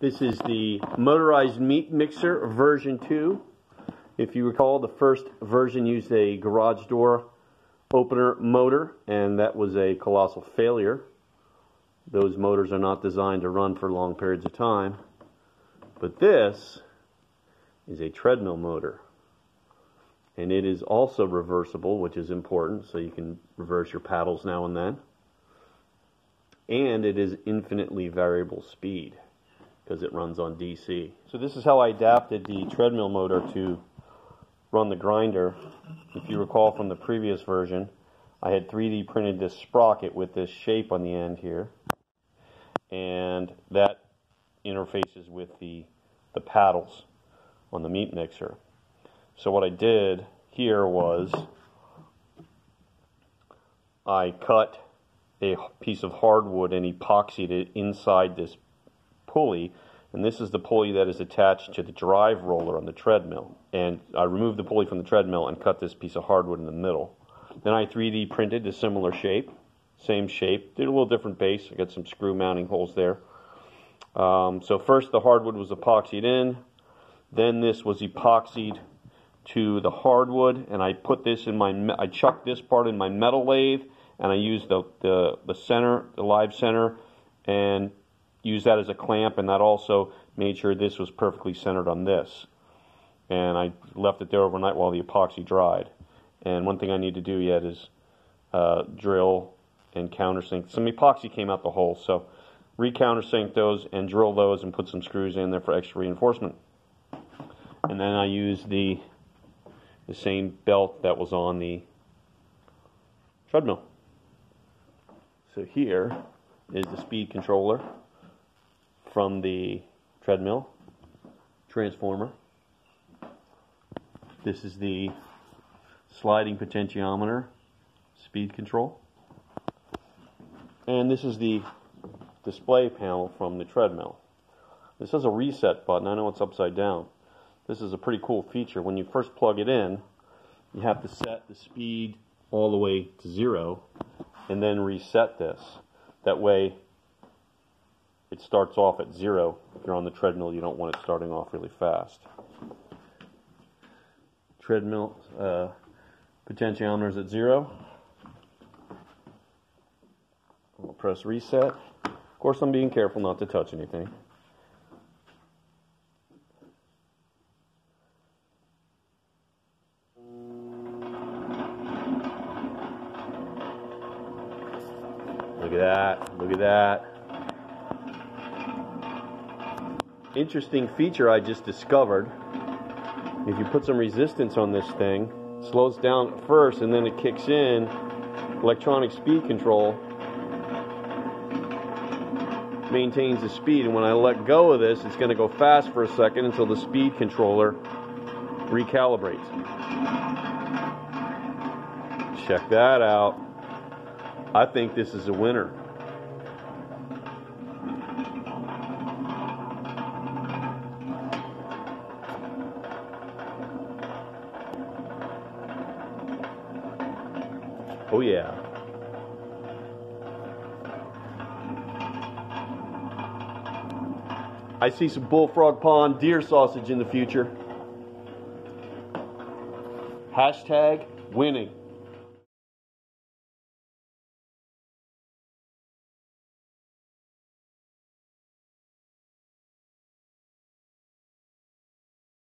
This is the motorized meat mixer version 2. If you recall, the first version used a garage door opener motor, and that was a colossal failure. Those motors are not designed to run for long periods of time. But this is a treadmill motor. And it is also reversible, which is important, so you can reverse your paddles now and then. And it is infinitely variable speed because it runs on DC. So this is how I adapted the treadmill motor to run the grinder. If you recall from the previous version, I had 3D printed this sprocket with this shape on the end here. And that interfaces with the, the paddles on the meat mixer. So what I did here was I cut a piece of hardwood and epoxied it inside this pulley and this is the pulley that is attached to the drive roller on the treadmill. And I removed the pulley from the treadmill and cut this piece of hardwood in the middle. Then I 3D printed a similar shape, same shape, did a little different base. I got some screw mounting holes there. Um, so first the hardwood was epoxied in, then this was epoxied to the hardwood, and I put this in my, I chucked this part in my metal lathe, and I used the, the, the center, the live center, and used that as a clamp, and that also made sure this was perfectly centered on this. And I left it there overnight while the epoxy dried. And one thing I need to do yet is uh, drill and countersink. Some epoxy came out the hole, so re-countersink those and drill those and put some screws in there for extra reinforcement. And then I use the the same belt that was on the treadmill. So here is the speed controller from the treadmill transformer. This is the sliding potentiometer speed control. And this is the display panel from the treadmill. This has a reset button. I know it's upside down. This is a pretty cool feature. When you first plug it in, you have to set the speed all the way to zero and then reset this. That way it starts off at zero. If you're on the treadmill, you don't want it starting off really fast. Treadmill uh, potentiometer is at zero. I'll press reset. Of course, I'm being careful not to touch anything. Look at that. Look at that. Interesting feature I just discovered. If you put some resistance on this thing, slows down first and then it kicks in, electronic speed control maintains the speed. And when I let go of this, it's going to go fast for a second until the speed controller recalibrates. Check that out. I think this is a winner. Oh, yeah. I see some bullfrog pond deer sausage in the future. Hashtag winning.